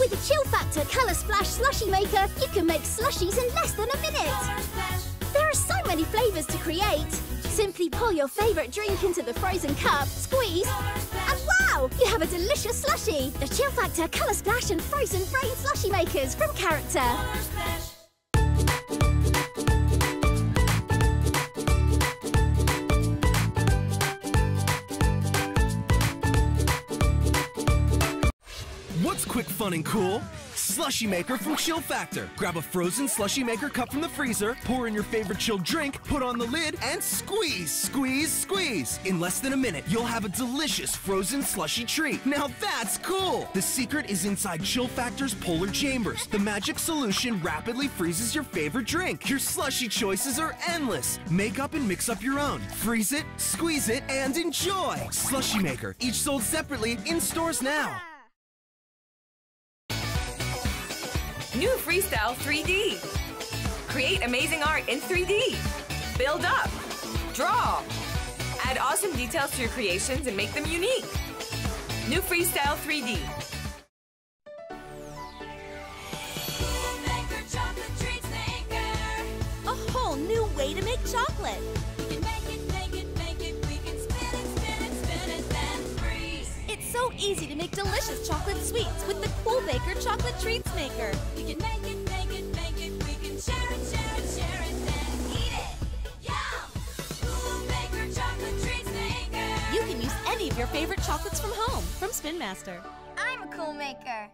With the Chill Factor Colour Splash Slushy Maker, you can make slushies in less than a minute. There are so many flavours to create. Simply pour your favourite drink into the frozen cup, squeeze, and wow! You have a delicious slushie! The Chill Factor Colour Splash and Frozen Brain Slushy Makers from Character. Quick, fun, and cool? Slushy Maker from Chill Factor. Grab a frozen Slushy Maker cup from the freezer, pour in your favorite chilled drink, put on the lid, and squeeze, squeeze, squeeze. In less than a minute, you'll have a delicious frozen slushy treat. Now that's cool! The secret is inside Chill Factor's polar chambers. The magic solution rapidly freezes your favorite drink. Your slushy choices are endless. Make up and mix up your own. Freeze it, squeeze it, and enjoy! Slushy Maker, each sold separately in stores now. New Freestyle 3D. Create amazing art in 3D. Build up. Draw. Add awesome details to your creations and make them unique. New Freestyle 3D. A whole new way to make chocolate. Easy to make delicious chocolate sweets with the Cool Maker Chocolate Treats Maker. We can make it, make it, make it. We can share it, share it, share it, then eat it. Yum! Cool Maker Chocolate Treats Maker. You can use any of your favorite chocolates from home from Spin Master. I'm a cool maker.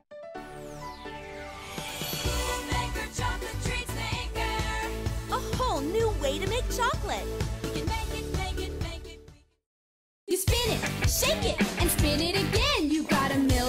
Cool Maker Chocolate Treats Maker. A whole new way to make chocolate. We can make it, make it, make it. You spin it, shake it, and spin it again.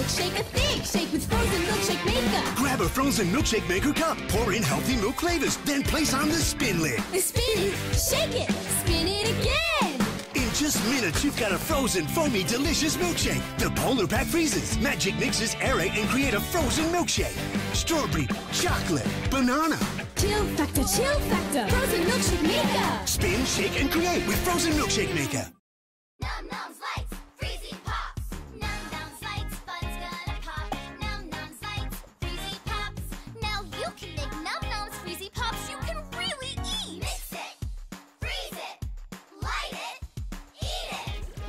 You got a milkshake, a thick shake with frozen milkshake maker. Grab a frozen milkshake maker cup, pour in healthy milk flavors, then place on the spin lid. Spin it, shake it, spin it again. In just minutes, you've got a frozen, foamy, delicious milkshake. The Polar Pack freezes, magic mixes, aerate, and create a frozen milkshake. Strawberry, chocolate, banana. Chill factor, chill factor. Frozen milkshake maker. Spin, shake, and create with frozen milkshake maker.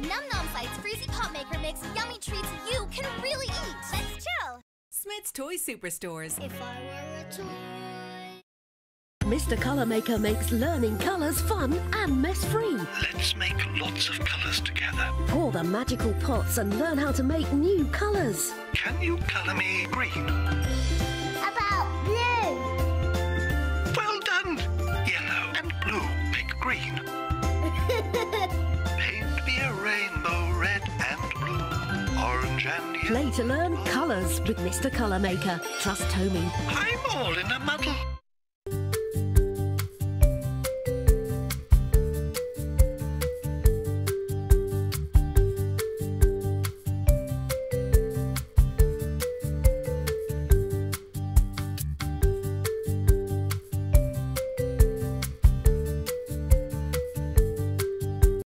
Num Noms Lights Freezy Pop Maker makes yummy treats you can really eat. Let's chill. Smyths Toy Superstores. If I were a toy. Mr. Colour Maker makes learning colours fun and mess-free. Let's make lots of colours together. Pour the magical pots and learn how to make new colours. Can you colour me green? About blue. Well done! Yellow and blue make green. Play to learn colours with Mr. Colour Maker. Trust Tomy. I'm all in a muddle.